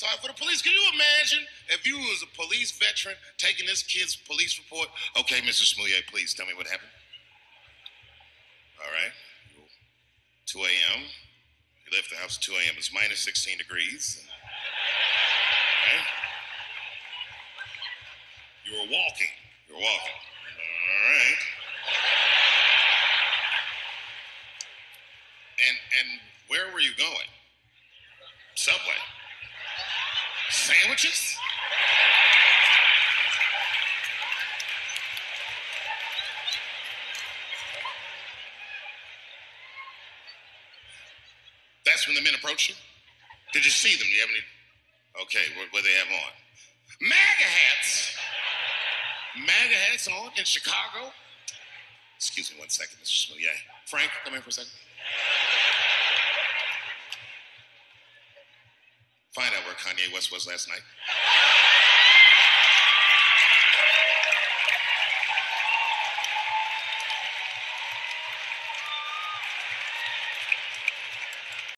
Sorry for the police. Can you imagine if you was a police veteran taking this kid's police report? Okay, Mr. Smollett, please tell me what happened. All right. 2 a.m. You left the house at 2 a.m. It's minus 16 degrees. Okay. You were walking. You were walking. All right. And and where were you going? Subway. Sandwiches? That's when the men approached you? Did you see them? Do you have any? Okay, what, what they have on? MAGA hats! MAGA hats on in Chicago? Excuse me one second, Mr. Smollett. Frank, come here for a second. Find out where Kanye West was last night.